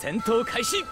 戦闘開始。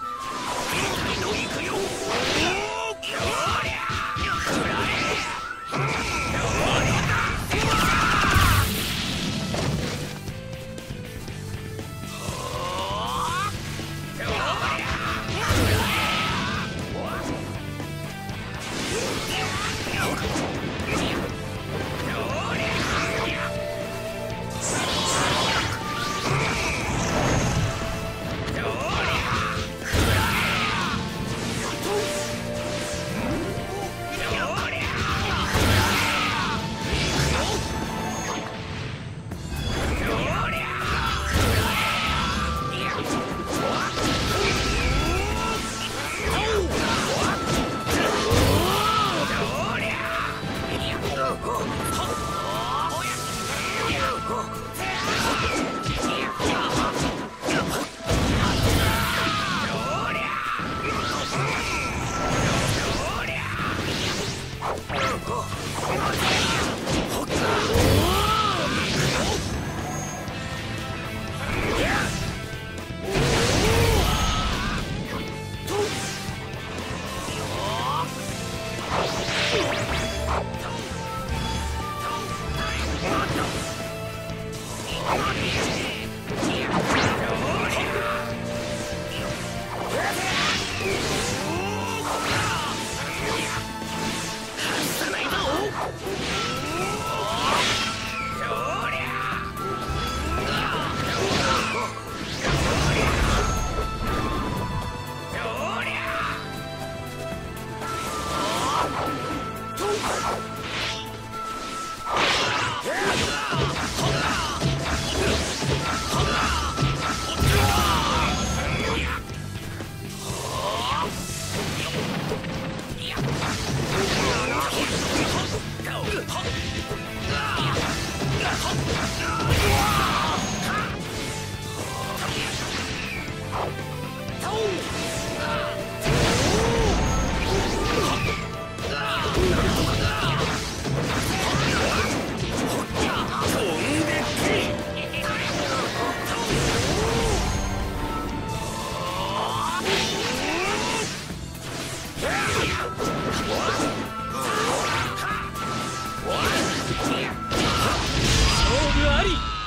あり